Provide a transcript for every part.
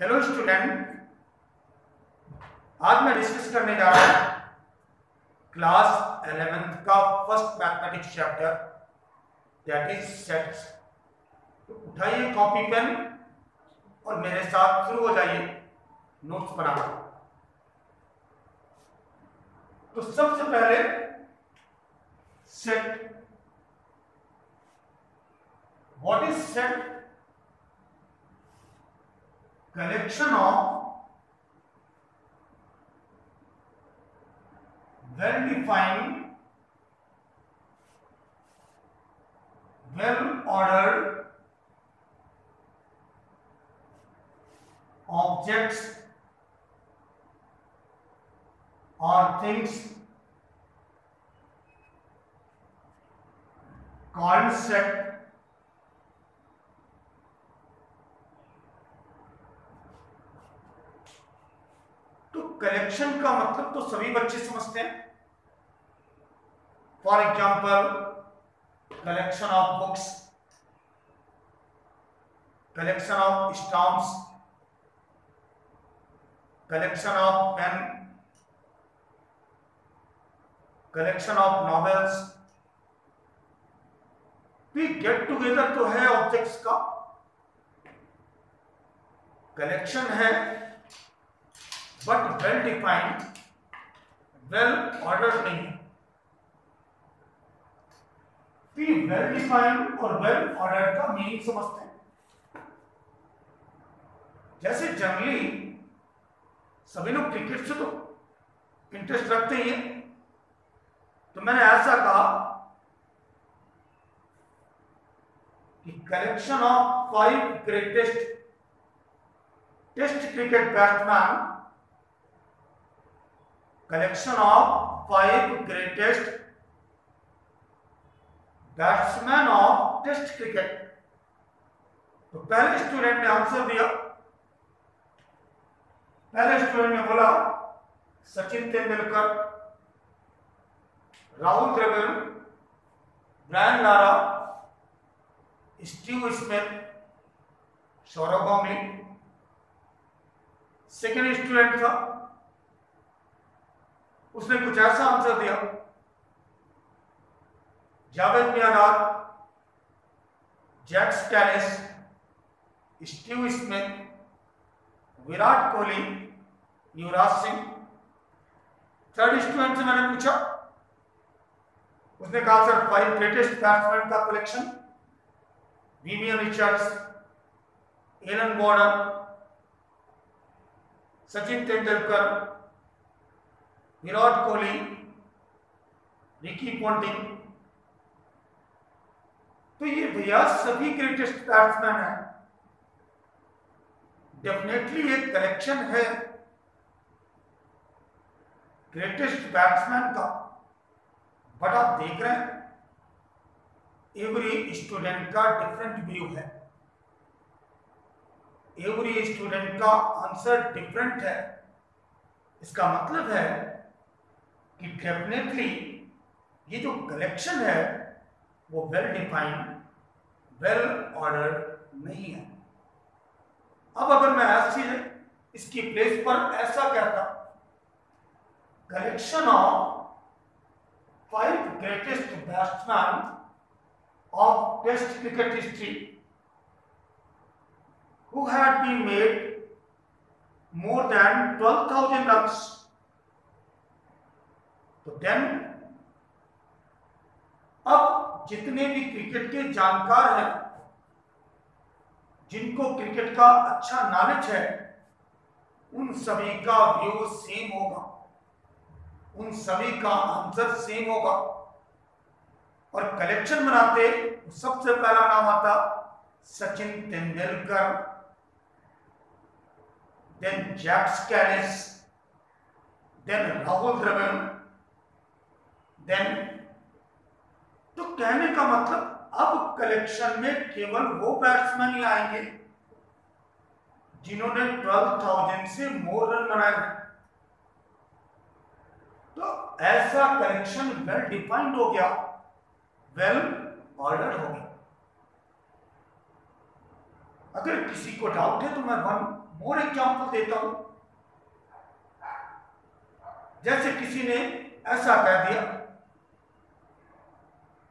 Hello student आज मैं discuss करने जा रहा हूँ क्लास एलेवेंथ का first mathematics chapter that is sets तो उठाइए कॉपी पेन और मेरे साथ शुरू हो जाइए। नोट्स बनाना। तो सबसे पहले set what is set collection of well defined well ordered objects or things called collection का मतलब तो सभी बच्चे समझते हैं। For example collection of books collection of stamps collection of pen collection of novels भी गेट टुगेदर तो है ऑब्जेक्ट्स का। कलेक्शन है। But well defined well order नहीं वेल डिफाइंड और वेल ऑर्डर का मीनिंग समझते हैं। जैसे जनरली सभी लोग क्रिकेट से तो इंटरेस्ट रखते ही हैं। तो मैंने ऐसा कहा कि collection of five greatest test cricket batsman collection of five greatest batsman of test cricket तो पहले स्टूडेंट ने आंसर दिया। पहले स्टूडेंट ने बोला, Sachin Tendulkar, Rahul Dravid, Brian Lara, Steve Smith Saurav Ganguly. Second student था। उसने कुछ ऐसा आंसर दिया। Javed Miandad Jacques Kallis Steve Smith, Virat Kohli, Yuvraj Singh. Third student से मैंने पूछा, उसने कहा, सर फाइव ग्रेटेस्ट बैट्समैन का collection Vivian Richards Allan Gordon Sachin Tendulkar Virat Kohli, Ricky Ponting तो ये भैया सभी ग्रेटेस्ट बैट्समैन है। डेफिनेटली एक कलेक्शन है। ग्रेटेस्ट बैट्समैन का। बट आप देख रहे हैं एवरी स्टूडेंट का डिफरेंट व्यू है। एवरी स्टूडेंट का आंसर डिफरेंट है। इसका मतलब है कि डेफिनेटली ये जो कलेक्शन है वो वेल डिफाइंड वेल ऑर्डर नहीं है। अब अगर मैं ऐसी इसकी प्लेस पर ऐसा कहता collection of five greatest batsman of test cricket history who had been made more than 12,000 runs तो देन, अब जितने भी क्रिकेट के जानकार हैं, जिनको क्रिकेट का अच्छा नॉलेज है, उन सभी का व्यू सेम होगा। उन सभी का आंसर सेम होगा। और कलेक्शन बनाते, सबसे पहला नाम आता Sachin Tendulkar then Jacques Kallis then Rahul Dravid then तो कहने का मतलब अब कलेक्शन में केवल वो बैट्समैन ही आएँगे, जिन्होंने ट्वेल्व थाउज़ेंड से मोर रन बनाए तो ऐसा कलेक्शन वेल डिफाइंड हो गया वेल ऑर्डर हो गया। अगर किसी को डाउट है तो मैं वन मोर एग्ज़ाम्पल देता हूँ। जैसे किसी ने ऐसा कह दिया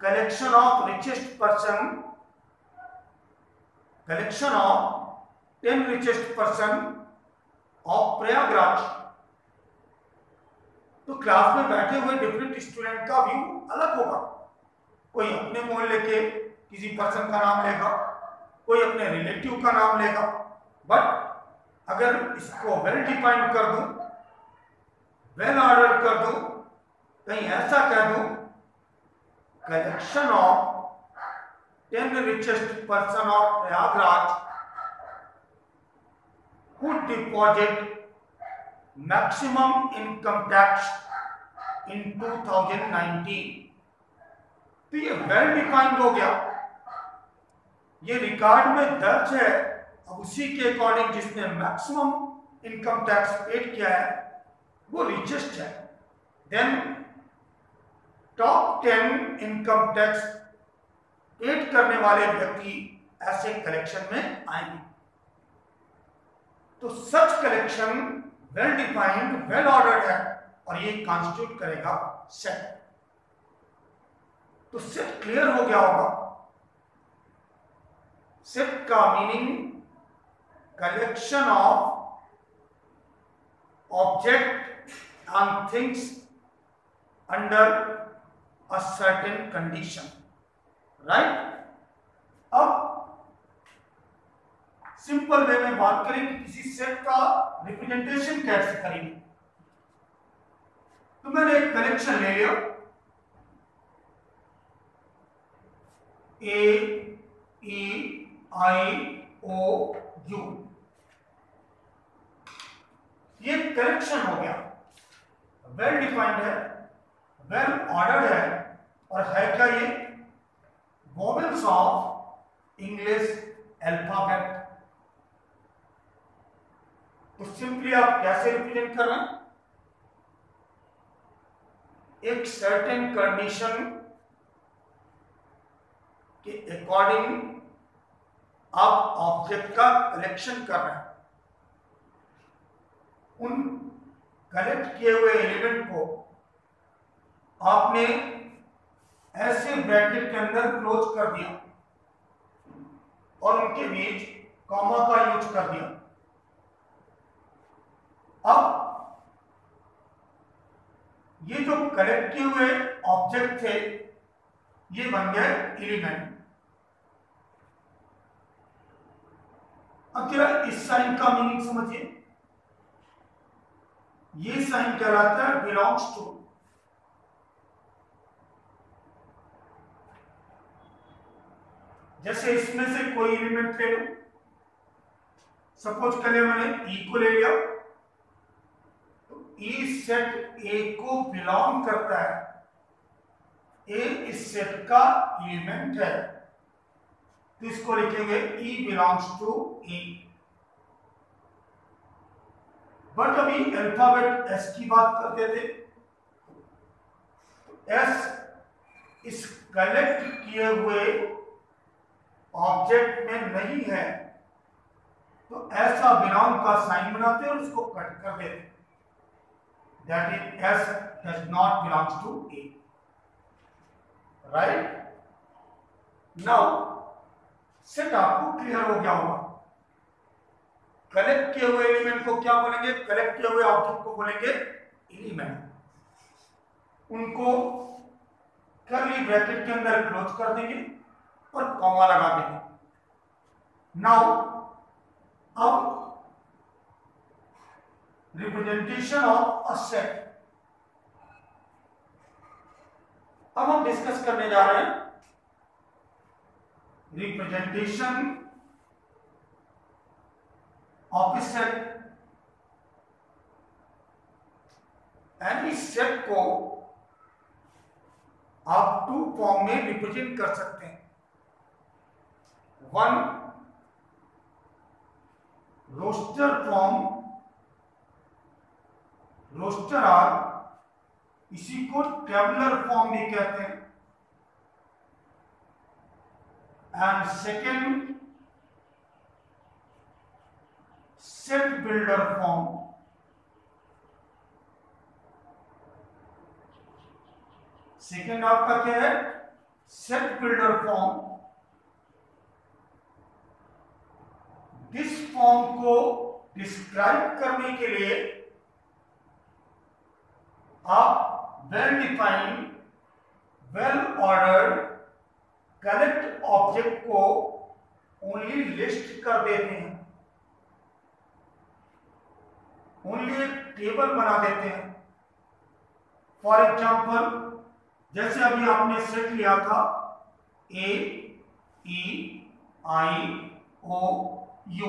collection of richest person collection of ten richest person of Prayagraj तो क्लास में बैठे हुए डिफरेंट स्टूडेंट का व्यू अलग होगा। कोई अपने मोहल्ले के किसी पर्सन का नाम लेगा, कोई अपने रिलेटिव का नाम लेगा। बट अगर इसको वेल डिफाइंड कर दूँ वेल ऑर्डर कर दूँ, कहीं ऐसा कह दूँ collection of ten richest person of Prayagraj who deposit maximum income tax in 2019 तो ये वेल डिफाइंड हो गया। ये रिकॉर्ड में दर्ज है। अब उसी के अकॉर्डिंग जिसने मैक्सिमम इनकम टैक्स पेड किया है, वो रिचेस्ट है। Then top ten income tax paid करने वाले व्यक्ति ऐसे कलेक्शन में आएँगे। तो such collection well defined well ordered है और ये कॉन्स्टिट्यूट करेगा सेट तो सेट क्लियर हो गया होगा। सेट का meaning collection of object and things under a certain condition right अब सिंपल वे में बात करें किसी सेट का रिप्रेजेंटेशन कैसे करेंगे? तो मैंने एक कलेक्शन ले लिया। A E I O U ये कलेक्शन हो गया। वेल डिफाइंड है। वेल ऑर्डर्ड है और है क्या ये? वोवेल्स ऑफ़ इंग्लिश एल्फाबेट तो सिंपली आप कैसे रिप्रेजेंट कर रहे हैं? एक सर्टेन कंडीशन के अकॉर्डिंग आप ऑब्जेक्ट का कलेक्शन कर रहे हैं। उन कलेक्ट किए हुए एलिमेंट को आपने ऐसे ब्रैकेट के अंदर क्लोज कर दिया और उनके बीच कॉमा का यूज़ कर दिया। अब ये जो कलेक्ट किए हुए ऑब्जेक्ट थे, ये बन गए एलिमेंट अब जरा इस साइन का मीनिंग समझिए। ये साइन कहलाता है बिलोंग्स टू जैसे इसमें से कोई एलिमेंट ले लो। सपोज़ कर मैंने ई को ले लिया तो ई सेट ए को बिलोंग करता है। ए इस सेट का एलिमेंट है। तो इसको लिखेंगे e belongs to E but अभी अल्फ़ाबेट एस की बात करते थे। एस इस कलेक्ट किए हुए ऑब्जेक्ट में नहीं है तो ऐसा बिलोंग का साइन बनाते और उसको कट कर देते that is s does not belongs to A right now set आपको क्लियर हो गया होगा। कलेक्ट किए हुए एलिमेंट को क्या बोलेंगे? कलेक्ट किए हुए ऑब्जेक्ट को बोलेंगे एलिमेंट उनको करली ब्रैकेट के अंदर क्लोज कर देंगे। और कॉमा लगा देंगे नाउ अब रिप्रेजेंटेशन ऑफ़ अ सेट अब हम डिस्कस करने जा रहे हैं। Representation of a set any set को आप टू फॉर्म में रिप्रेजेंट कर सकते हैं। One roster form roster or इसी को टेबलर फॉर्म भी कहते हैं। And second set builder form second आपका क्या है? सेट बिल्डर फॉर्म इस फॉर्म को डिस्क्राइब करने के लिए आप well defined well ordered correct object को ओनली लिस्ट कर देते हैं। ओनली एक टेबल बना देते हैं। फॉर एग्ज़ाम्पल जैसे अभी आपने सेट लिया था A E I O U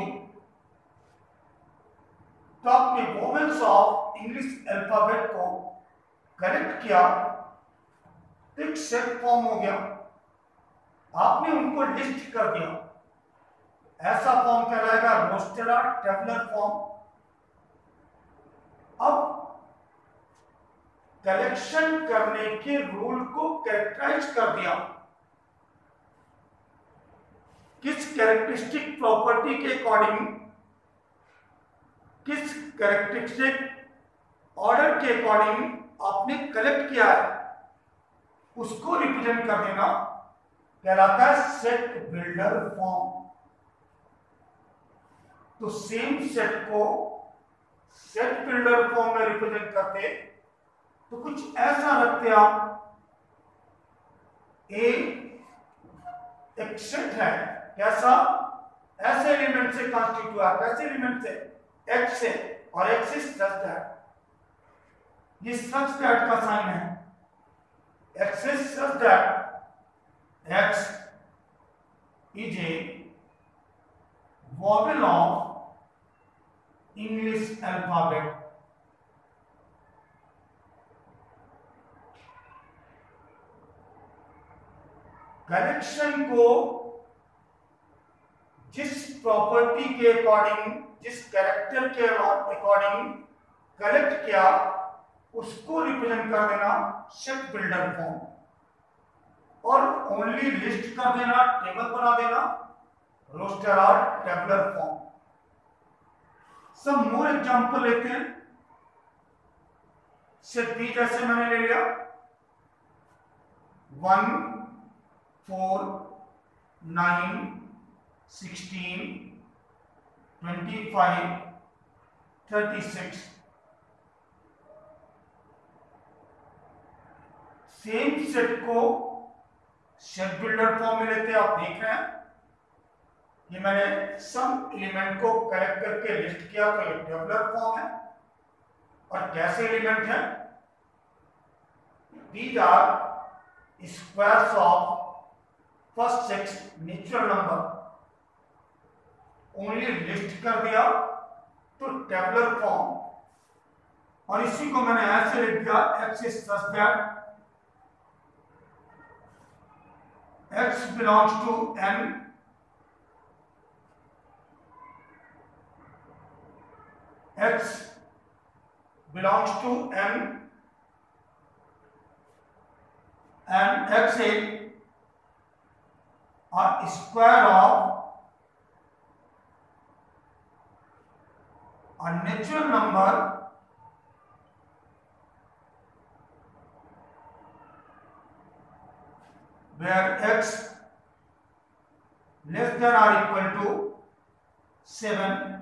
तो आपने वोवेल्स ऑफ़ इंग्लिश अल्फ़ाबेट को करेक्ट किया एक सेट फॉर्म हो गया। आपने उनको लिस्ट कर दिया। ऐसा फॉर्म कहलाएगा रोस्टेरा टेबलर फॉर्म अब कलेक्शन करने के रूल को कैरेक्टराइज कर दिया। किस कैरेक्टरिस्टिक प्रॉपर्टी के अकॉर्डिंग किस कैरेक्टरिस्टिक ऑर्डर के अकॉर्डिंग आपने कलेक्ट किया है, उसको रिप्रेजेंट कर देना कहलाता है? सेट बिल्डर फॉर्म तो सेम सेट को सेट बिल्डर फॉर्म में रिप्रेजेंट करते तो कुछ ऐसा रखते आप ए है कैसा ऐसे एलिमेंट से कॉन्स्टिट्यूट हुआ, कैसे एलिमेंट से? एक्स से, और एक्स इज़ सच दैट ये सच दैट का साइन है। X is such that x is a vowel of English alphabet. Collection को जिस प्रॉपर्टी के अकॉर्डिंग जिस कैरेक्टर के अकॉर्डिंग कलेक्ट किया, उसको रिप्रेजेंट कर देना शिफ्ट बिल्डर फॉर्म और ओनली लिस्ट कर देना टेबल बना देना रोस्टर और टेबलर फॉर्म सब मोर एग्जांपल लेते हैं. सेट बी जैसे मैंने ले लिया. One four nine sixteen twenty five thirty six same set को शेप बिल्डर फॉर्म में लेते आप देख रहे हैं। ये मैंने सम एलिमेंट को कलेक्ट करके लिस्ट किया तो ये टेबलर फॉर्म है। और कैसे एलिमेंट है? These are squares of first six natural number only list कर दिया तो टेबलर फॉर्म और इसी को मैंने ऐसे लिख दिया x is such that belongs to n, x belongs to n, and x is a square of a natural number where x less than or equal to 7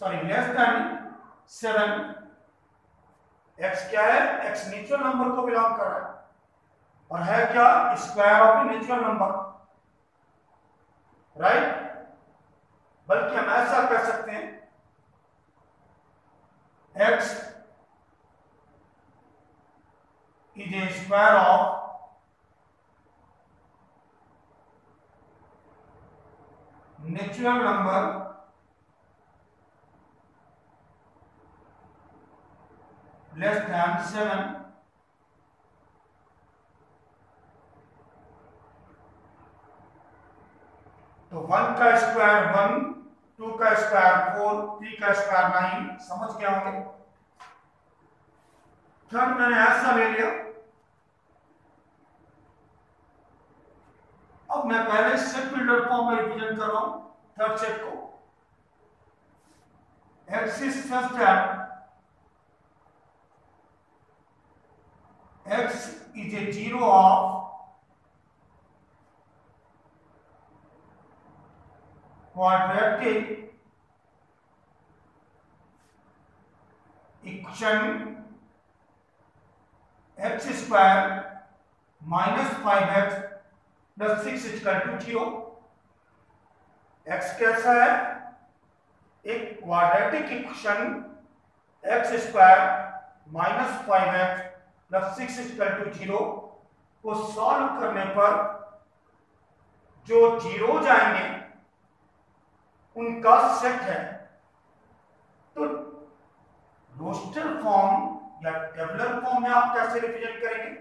sorry less than 7 x क्या है x natural number को belong कर रहा है और है क्या square of natural number right बल्कि हम ऐसा कर सकते हैं, x is a square of natural number less than seven तो वन का स्क्वायर वन टू का स्क्वायर फोर थ्री का स्क्वायर नाइन, समझ क्या होंगे? थर्ड मैंने ऐसा ले लिया। अब मैं पहले सेट बिल्डर फॉर्म में रिप्रेजेंट कर रहा हूँ थर्ड सेट को। X is such that x is a zero of quadratic equation x square minus 5x plus 6 is equal to 0 x कैसा है? एक quadratic equation x square minus five x plus six equal to zero को solve करने पर जो zero जाएँगे उनका set है। तो रोस्टर फॉर्म या टेबलर फॉर्म में आप कैसे रिप्रेजेंट करेंगे?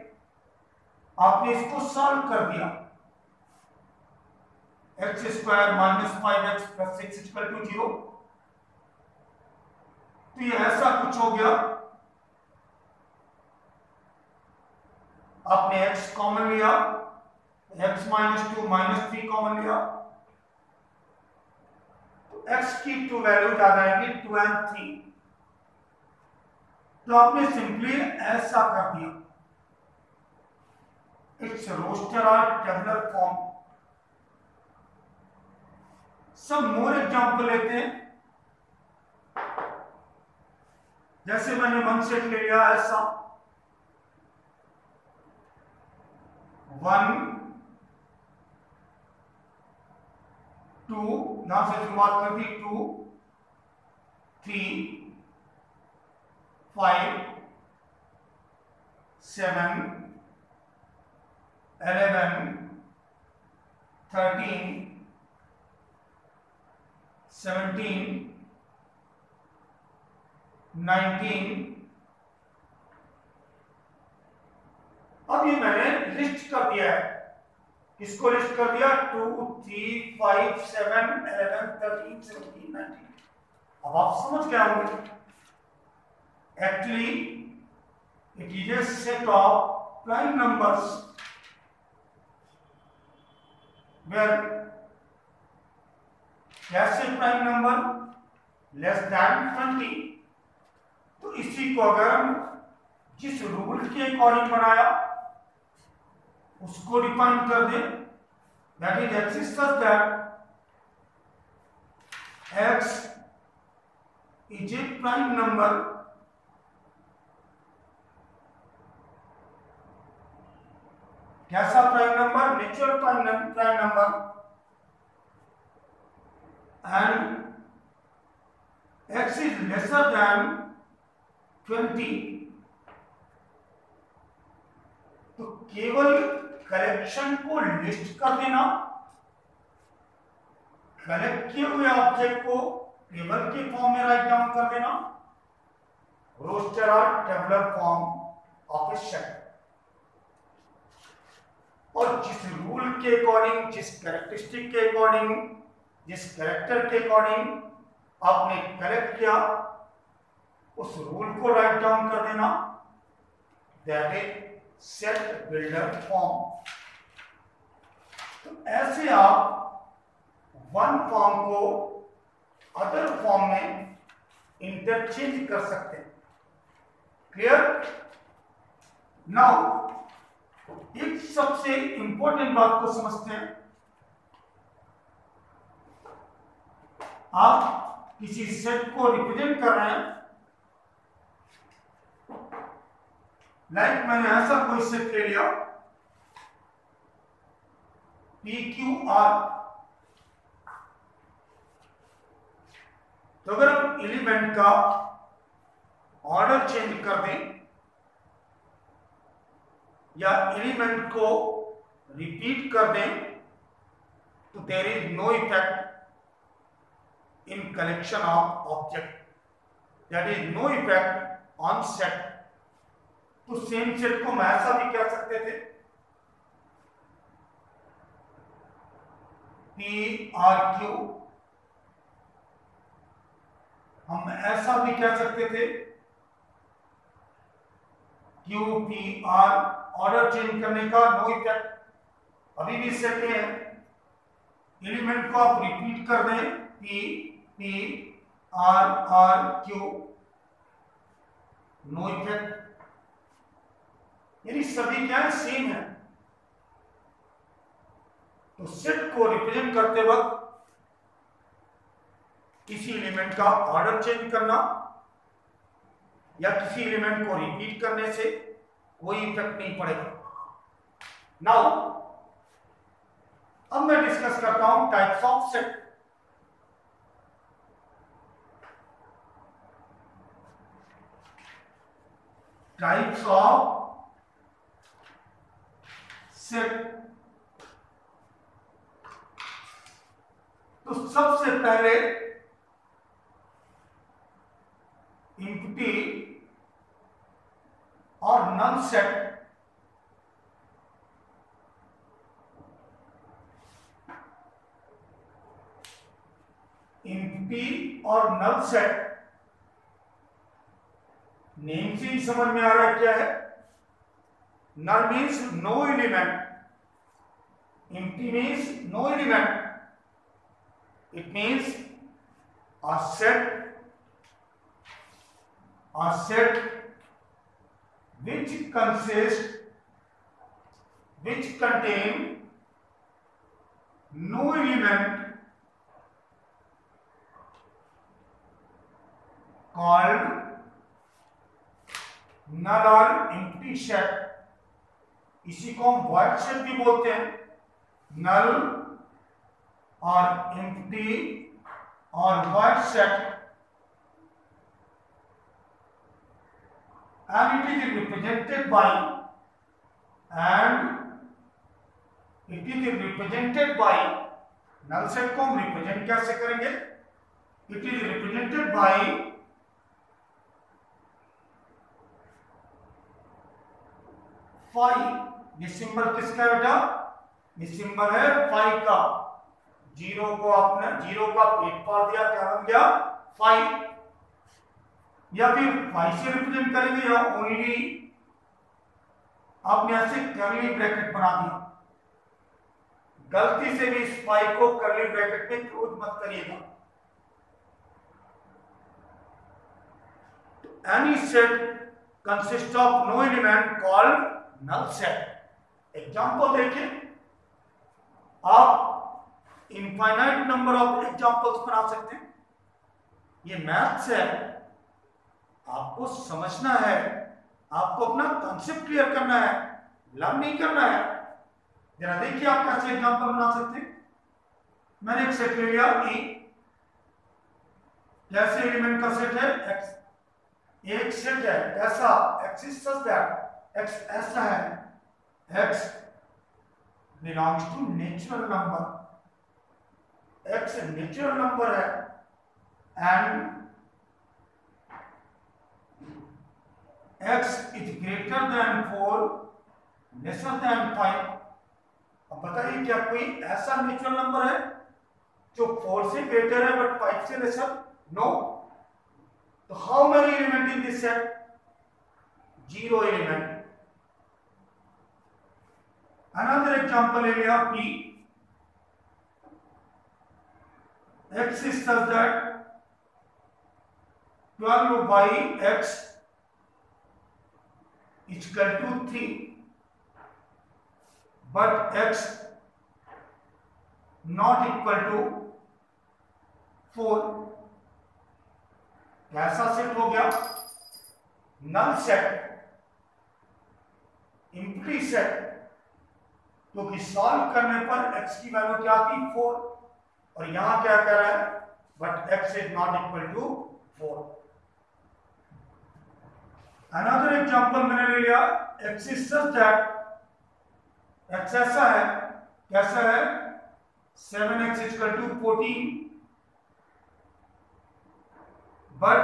आपने इसको सॉल्व कर दिया। X square minus five x plus six equal to zero ऐसा कुछ हो गया। आपने x कॉमन लिया। X minus two minus three common लिया। X की टू वैल्यू आ जाएँगी टू एंड थ्री तो आपने सिंपली ऐसा कर दिया। इट्स रोस्टर और टेबलर फॉर्म सब मोर एग्ज़ाम्पल लेते हैं। जैसे मैंने वन सेट ले लिया ऐसा। वन टू यहाँ से शुरुआत कर दी, two, three, five, seven, eleven, thirteen, seventeen, nineteen. अब ये मैंने लिस्ट कर दिया है। किसको लिस्ट कर दिया two three five seven eleven thirteen seventeen nineteen अब आप समझ गए होंगे। Actually it is a set of prime numbers where कैसे prime number less than twenty तो इसी को अगर हम जिस रूल के अकॉर्डिंग बनाया उसको डिफाइन कर दे। That is x such that x is a prime number कैसा prime number natural prime prime number and x is lesser than 20 तो केवल कलेक्शन को लिस्ट कर देना। कलेक्ट किए हुए ऑब्जेक्ट को टेबल के फॉर्म में राइट डाउन कर देना। रोस्टर और टेबलर फॉर्म ऑफ़ और जिस रूल के अकॉर्डिंग जिस कैरेक्टरिस्टिक के अकॉर्डिंग जिस कैरेक्टर के अकॉर्डिंग आपने कलेक्ट किया, उस रूल को राइट डाउन कर देना। That is set builder form. तो ऐसे आप वन फॉर्म को अदर फॉर्म में इंटरचेंज कर सकते हैं। क्लियर नाउ एक सबसे इंपॉर्टेंट बात को समझते हैं। आप किसी सेट को रिप्रेजेंट कर रहे हैं लाइक मैंने ऐसा कोई सेट ले लिया। पी क्यू आर तो अगर हम एलिमेंट का ऑर्डर चेंज कर दें, या एलिमेंट को रिपीट कर दें तो there is no effect in collection of object that is no effect on set. तो सेम सेट को हम ऐसा भी कह सकते थे पी आर क्यू हम ऐसा भी कह सकते थे Q P R order change करने का नो इफ़ेक्ट अभी भी सेट है। एलिमेंट को आप रिपीट कर दें P P R R Q no effect यानी सभी क्या सेम है तो सेट को रिप्रेजेंट करते वक्त किसी एलिमेंट का ऑर्डर चेंज करना या किसी एलिमेंट को रिपीट करने से कोई इफ़ेक्ट नहीं पड़ेगा। नाउ अब मैं डिस्कस करता हूँ types of set types of set तो सबसे पहले इंपटी और नल सेट इंपटी और नल सेट नेम से ही समझ में आ रहा क्या है? null means no element. Empty means no element. It means a set a set which consists which contain no element called null or empty set. इसी को हम व्हाइट शेप भी बोलते हैं। नल और एम्प्टी और void set and it is represented by and it is represented by null set को हम रिप्रेजेंट कैसे करेंगे? It is represented by five ये सिंबल किसका है बेटा? ये सिंबल है फाइव का। ज़ीरो को आपने, ज़ीरो का पेट पार दिया, क्या बन गया? फाइव। या फिर फाइव से रिप्रेजेंट करेंगे या ओनली आपने ऐसे करली ब्रैकेट बना दिया गलती से भी इस फाइव को करली ब्रैकेट में क्लोज मत करिएगा। Any set consist of no element called null set. Example देखिए आप इनफाइनाइट नंबर ऑफ़ एग्जाम्पल्स बना सकते हैं। ये मैथ्स है। आपको समझना है। आपको अपना कॉन्सेप्ट क्लियर करना है। लर्न नहीं करना है। जरा देखिए आप कैसे एग्ज़ाम्पल बना सकते हैं। मैंने एक सेट ले लिया ए कैसे एलिमेंट का सेट है एक्स एक सेट है। ऐसा x is such that x ऐसा है। X belongs to natural number x natural number है. And x is greater than four lesser than five अब बताइए क्या कोई ऐसा नेचुरल नंबर है जो फोर से ग्रेटर है बट फाइव से लेसर नो तो how many element in this set zero element another example area p x is such that 12 by x is equal to 3 but x not equal to 4 कैसा set हो गया null set empty set क्योंकि solve करने पर x की value क्या थी? Four और यहाँ क्या कह रहा है? But x is not equal to four another example मैंने ले लिया, x is such that x ऐसा है, कैसा है? 7x is equal to 14 but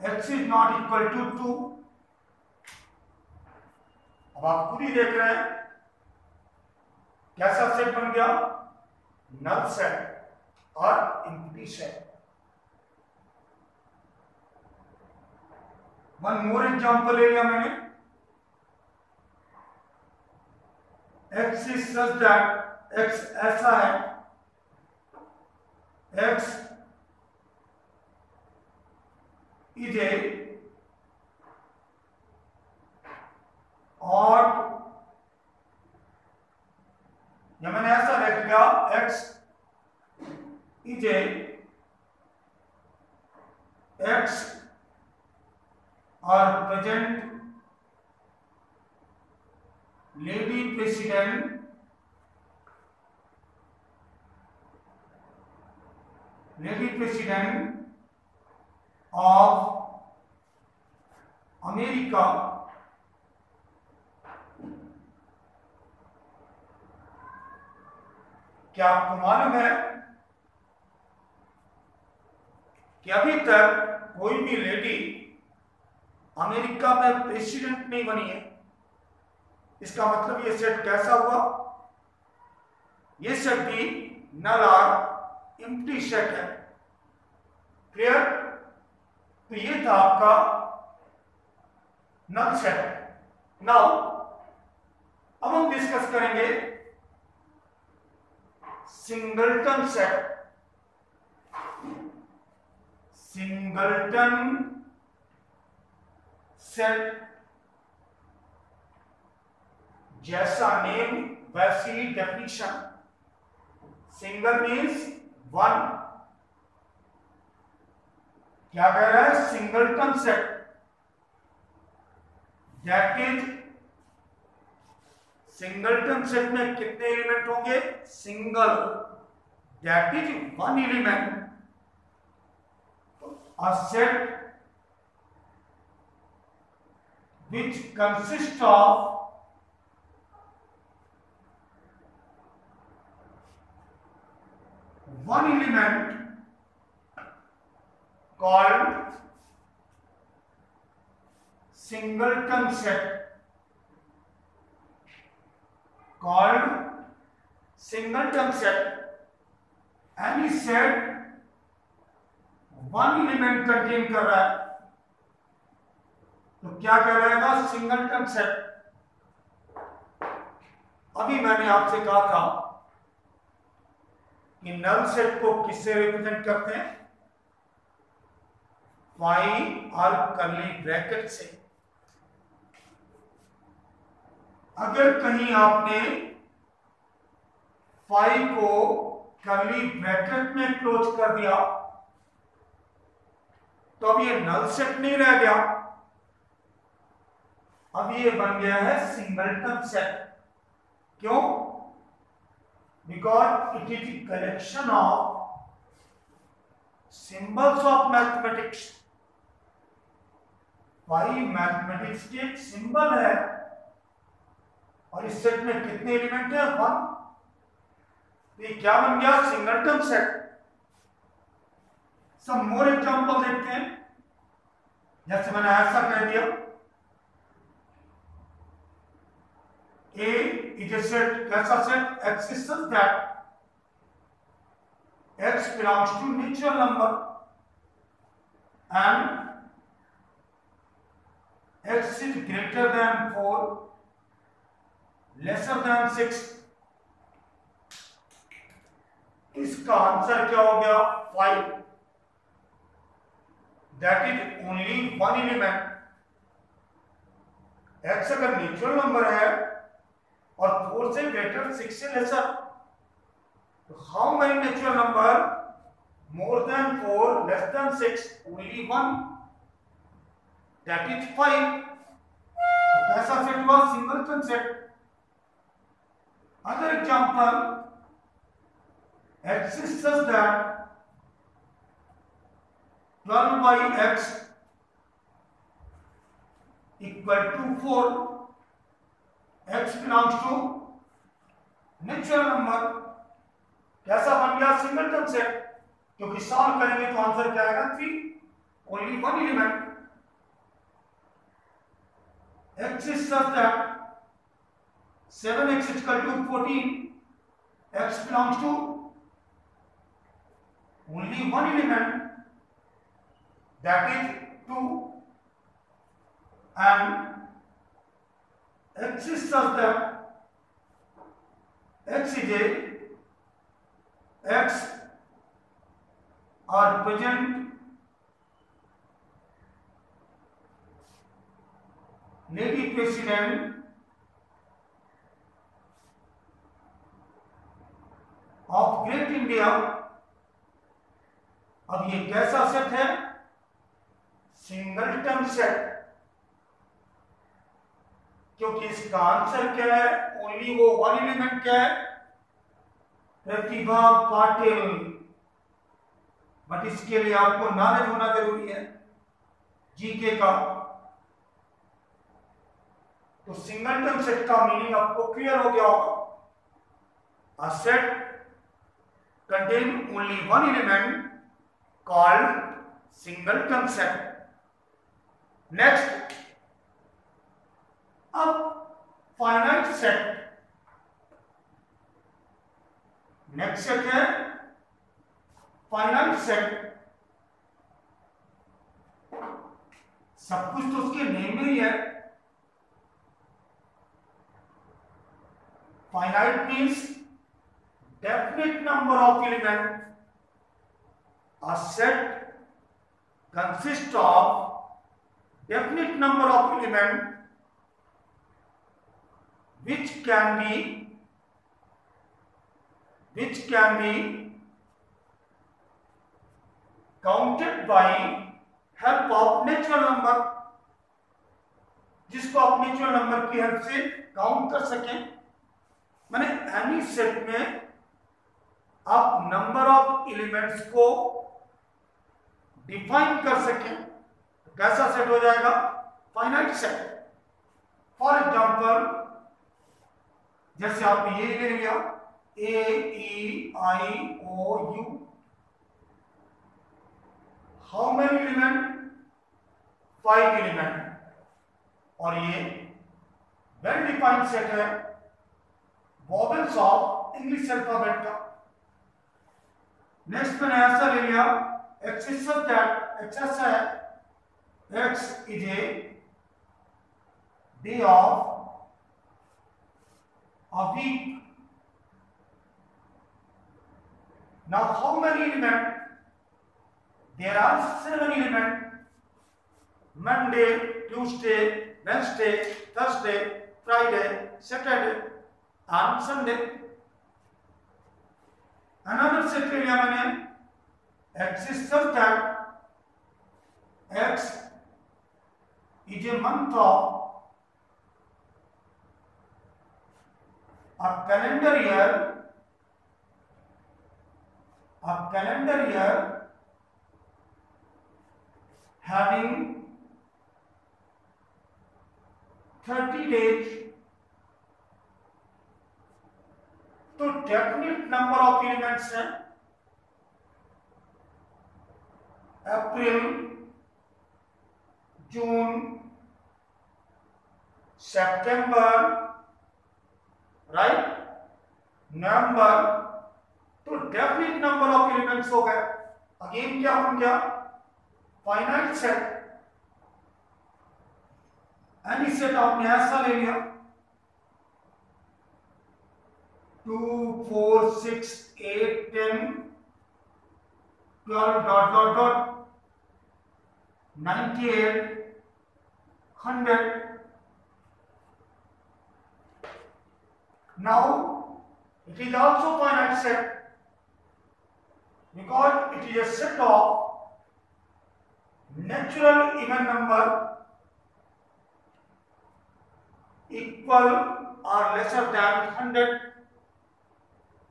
x is not equal to 2 अब आप ही देख रहे हैं। कैसा सेट बन गया? नल सेट और empty set one more example ले लिया मैंने। X is such that x ऐसा है। एक्स इज़ ए और जब मैंने ऐसा व्यक्त किया x is x are present lady president lady president of America क्या आपको मालूम है कि अभी तक कोई भी लेडी अमेरिका में प्रेसिडेंट नहीं बनी है? इसका मतलब ये सेट कैसा हुआ? ये सेट भी नल और इम्प्टी सेट है। क्लियर? तो ये था आपका नल सेट। नाउ, अब हम डिस्कस करेंगे सिंगलटन सेट सिंगलटन सेट जैसा नेम वैसी डेफिनेशन सिंगल मीन्स वन क्या कह रहा है? Singleton set that is singleton set में कितने एलिमेंट होंगे? Single. That is one element a set which consist of one element called singleton set called singleton set any set one element contain कर रहा है तो क्या कहलाएगा? सिंगलटन सेट अभी मैंने आपसे कहा था कि नल सेट को किससे रिप्रेजेंट करते हैं? फाइव और करली ब्रैकेट से। अगर कहीं आपने फाइव को करली ब्रैकेट में क्लोज कर दिया तो अब ये नल सेट नहीं रह गया। अब ये बन गया है सिंगलटन सेट क्यों? Because it is collection of symbols of mathematics भाई मैथमेटिक्स के सिंबल है? और इस सेट में कितने एलिमेंट है? वन। ये क्या बन गया? Singleton set. Some more example देखते हैं। जैसे मैंने ऐसा कह दिया। ए इज़ ए सेट कैसा set x is such that x belongs to natural number and x is greater than 4 lesser than 6 इसका आंसर क्या हो गया? 5 that is only one element. X अगर नेचुरल नंबर है और फोर से greater six से लेसर तो how many natural number more than four less than six only one that is five ऐसा सेट हुआ singleton set other example x is such that 12 by x equal to 4 x belongs to natural number कैसा बन गया singleton set क्योंकि solve करेंगे तो answer क्या आएगा? Three only one element x is such that 7x is equal to 14 x belongs to only one element that is 2 and x is such that x is a x are present lady president of great India अब ये कैसा set है? Singleton set क्योंकि इसका answer क्या है? Only वो one element क्या है? प्रतिभा पाटिल. बट इसके लिए आपको नॉलेज होना ज़रूरी है. जीके का. तो सिंगलटन सेट का मीनिंग आपको क्लियर हो गया होगा. A set contain only one element called singleton set next अब फाइनाइट सेट नेक्स्ट सेट है फाइनाइट सेट सब कुछ तो उसके नेम में ही है। Finite means definite number of elements. A set consists of definite number of elements which can be which can be counted by help of natural number जिसको आप नेचुरल नंबर की हेल्प से काउंट कर सकें मैंने एनी सेट में आप number of elements को डिफाइन कर सकें, कैसा सेट हो जाएगा? फाइनाइट सेट फॉर एग्जांपल जैसे आपने ये ले लिया A I O U how many element five element और ये वेल डिफाइंड सेट है वॉवेल्स ऑफ़ इंग्लिश अल्फ़ाबेट का. नेक्स्ट मैंने आंसर ले लिया x is such that x S है x is a day of a now how many element there are seven element Monday Tuesday Wednesday Thursday Friday Saturday and Sunday Another secret element exists such that X is a month of a calendar year a calendar year having 30 days तो definite number of elements हैं। April June September right November तो definite number of elements हो गए। Again क्या बन गया finite set any set आपने ऐसा ले लिया 2, 4, 6, 8, 10, 12, dot, dot, dot, 98, 100. Now, it is also finite set because it is a set of natural even number equal or lesser than 100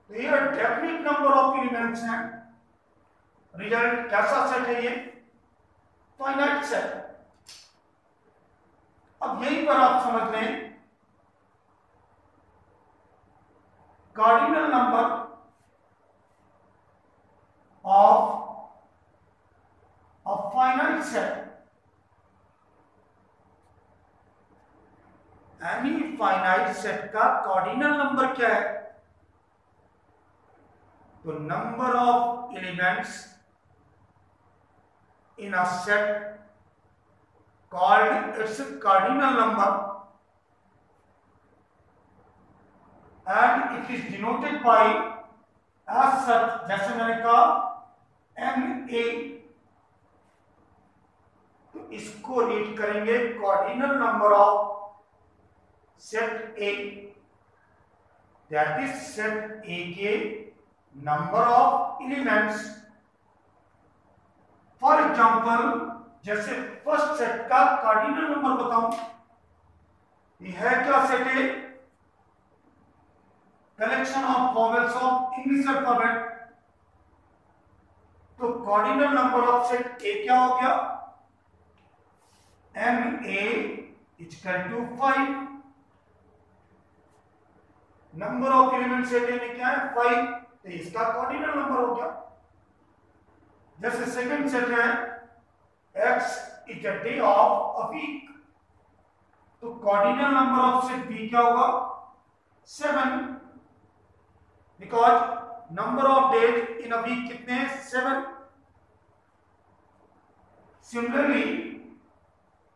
तो ये टेक्निक नंबर ऑफ़ एलिमेंट्स हैं। रिज़ल्ट कैसा set है ये? फाइनाइट सेट अब यही पर आप समझ लें cardinal number of a finite set any finite set का कार्डिनल नंबर क्या है? तो number of elements in a set called its cardinal number and it is denoted by edge such जैसे मैंने कहा एम ए तो इसको रीड करेंगे cardinal number of set A that is set A के number of elements for example जैसे first set का cardinal number बताऊँ, ये है क्या सेट है collection of vowels of English alphabet तो cardinal number of set A क्या हो गया? M A equal to five number of element set में क्या है? फाइव तो इसका कार्डिनल नंबर हो गया। जैसे सेकंड सेट है, x is a day of a week तो cardinal number of set B क्या होगा? Seven because number of days in a week कितने हैं? सेवन सिमिलरली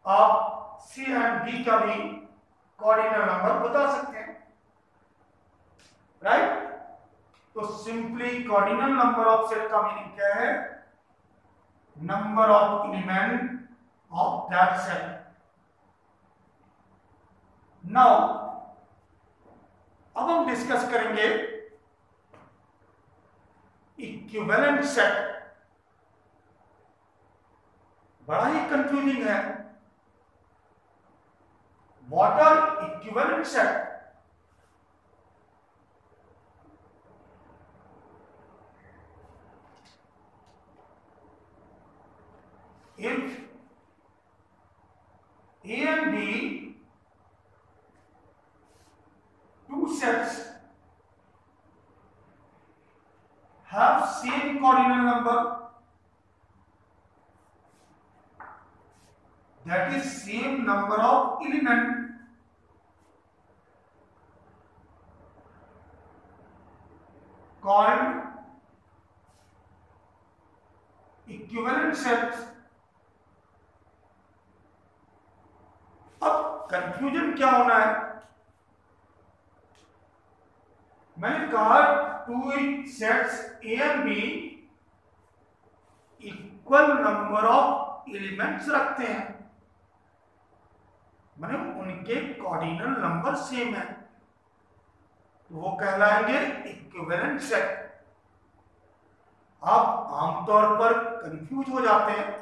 आप सी एंड बी का भी कार्डिनल नंबर बता सकते हैं। राइट तो simply cardinal number of set का मीनिंग क्या है? Number of element of that set now अब हम डिस्कस करेंगे इक्विवेलेंट सेट बड़ा ही कंफ्यूजिंग है। What are equivalent set if A and B two sets have same cardinal number that is same number of element called equivalent sets confusion क्या होना है? मैंने कहा two sets A and B equal number of elements रखते हैं। मैंने उनके cardinal number same है। तो वो कहलाएँगे इक्विवेलेंट सेट आप आमतौर पर कंफ्यूज हो जाते हैं।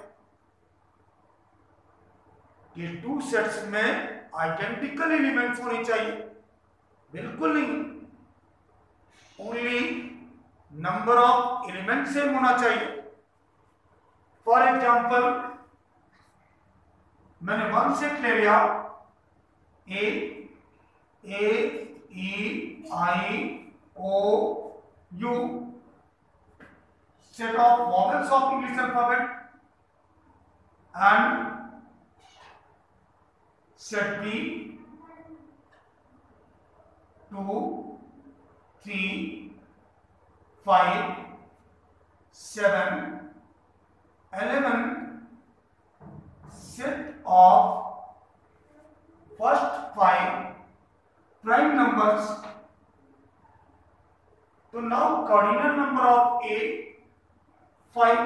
कि टू सेट्स में आइडेंटिकल एलिमेंट्स होने चाहिए। बिल्कुल नहीं। Only number of element same होना चाहिए। फॉर एग्ज़ाम्पल मैंने वन सेट ले लिया। A A E I O U set of vowels of English alphabet and set two three five seven eleven set of first five prime numbers तो now cardinal number of A five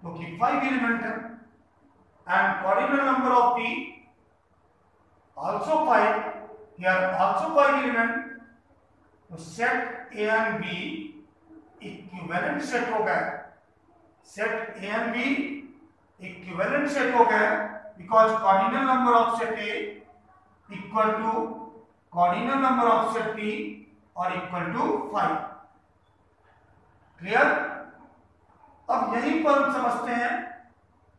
क्योंकि five element है and cardinal number of B also 5 here also 5 element तो set A and B equivalent set हो गए सेट A and B equivalent set हो गए because cardinal number of set A equal to cardinal number of set B और equal to 5 clear अब यहीं पर हम समझते हैं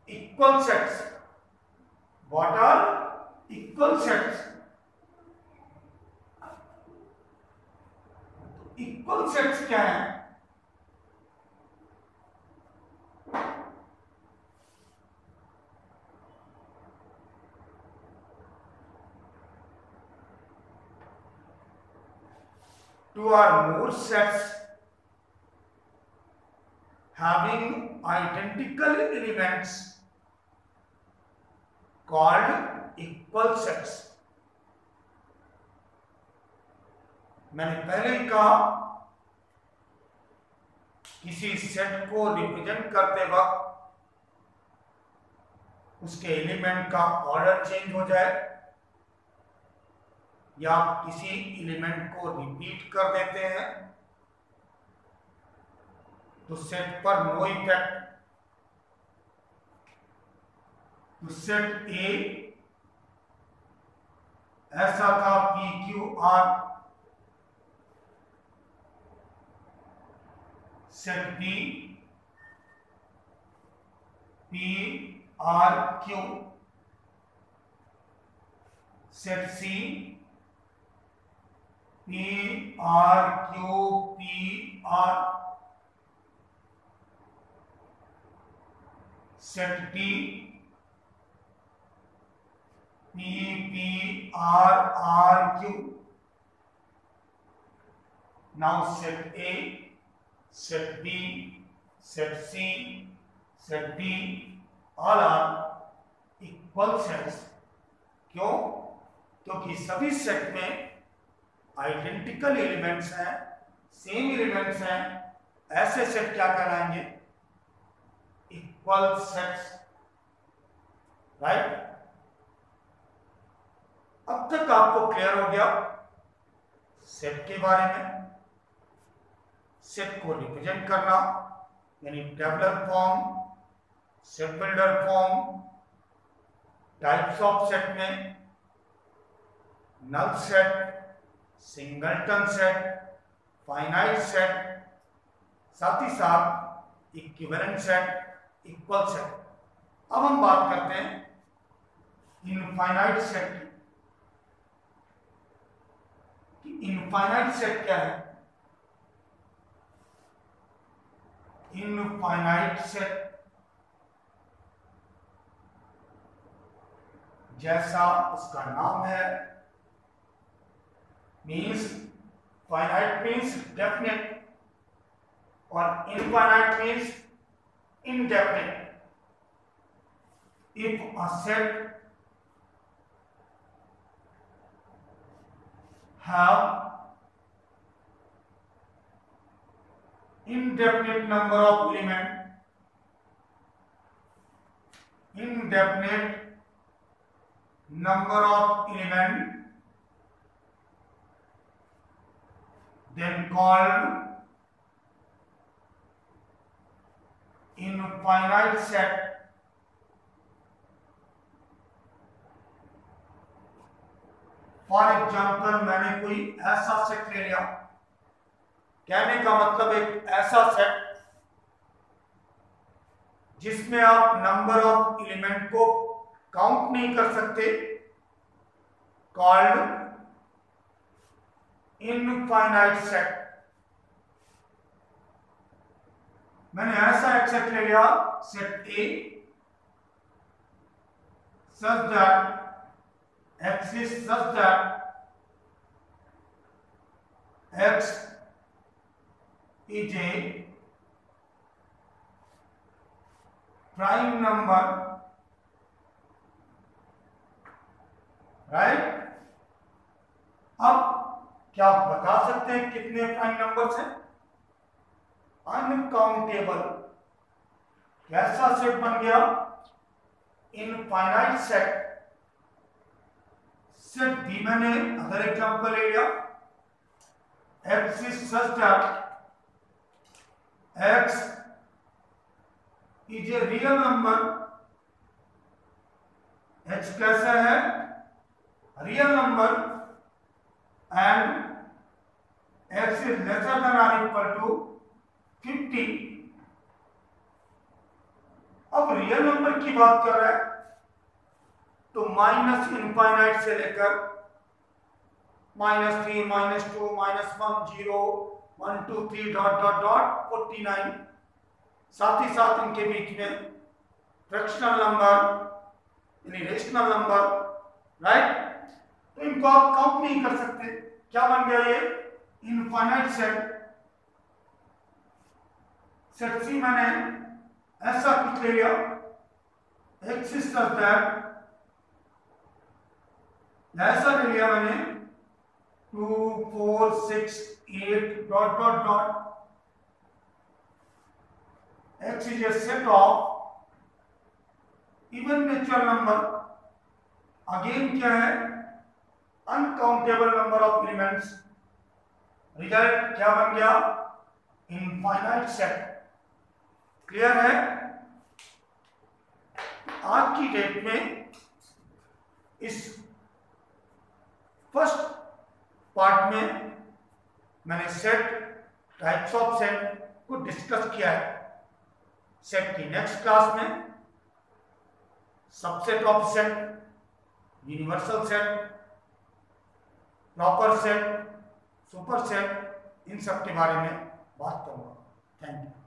equal sets what are equal sets equal sets क्या है two or more sets having identical elements called equal sets मैंने पहले ही कहा, किसी सेट को रिप्रेजेंट करते वक्त उसके एलिमेंट का ऑर्डर चेंज हो जाए, या किसी एलिमेंट को रिपीट कर देते हैं तो सेट पर नो इफ़ेक्ट तो सेट ए ऐसा था P Q R set B P R Q set C P R Q P R set D P P R R Q now set A set B set C set D all are equal sets क्यों? क्योंकि सभी set में identical elements हैं same elements हैं, ऐसे set क्या कहलाएँगे? Equal sets right अब तक आपको क्लियर हो गया सेट के बारे में, सेट को रिप्रेजेंट करना, यानी tabular form, set builder form types of set में null set singleton set finite set साथ ही साथ इक्विवेलेंट सेट इक्वल सेट अब हम बात करते हैं इनफाइनाइट सेट की। कि इनफाइनाइट सेट क्या है? इनफाइनाइट सेट जैसा उसका नाम है मीन्स फाइनाइट मीन्स डेफिनेट और infinite means indefinite if a set have indefinite number of element indefinite number of element then called infinite set for example मैंने कोई ऐसा सेट ले लिया। कहने का मतलब एक ऐसा सेट जिसमें आप नंबर ऑफ़ एलिमेंट को काउंट नहीं कर सकते कॉल्ड इनफाइनाइट सेट मैंने ऐसा एक सेट ले लिया set A such that is such that X is a prime number right अब क्या आप बता सकते हैं कितने प्राइम नंबर्स हैं? अनकाउंटेबल कैसा सेट बन गया? इनफाइनाइट सेट सेट बी मैंने अदर एग्जांपल ले लिया। X is that X is a real number X कैसा है? Real number and x is lesser than or equal to 50 अब रियल नंबर की बात कर रहा है। तो माइनस इनफाइनाइट से लेकर minus three minus two minus one zero one two three dot dot dot forty nine साथ ही साथ इनके बीच में फ्रैक्शनल नंबर यानी रेशनल नंबर राइट तो इनको आप काउंट नहीं कर सकते। क्या बन गया ये? इनफाइनाइट सेट सेट सी मैंने ऐसा कुछ ले लिया। एक्सिस दैट ऐसा लिया मैंने। Two, four, six, eight, dot dot dot. X is a set of even natural number again क्या है? Uncountable number of elements result क्या बन गया? इनफाइनाइट सेट क्लियर है? आज की डेट में इस फ़र्स्ट पार्ट में मैंने सेट टाइप्स ऑफ़ सेट को डिस्कस किया है। सेट की नेक्स्ट क्लास में subset of set universal set proper set super set इन सब के बारे में बात करूँगा। Thank you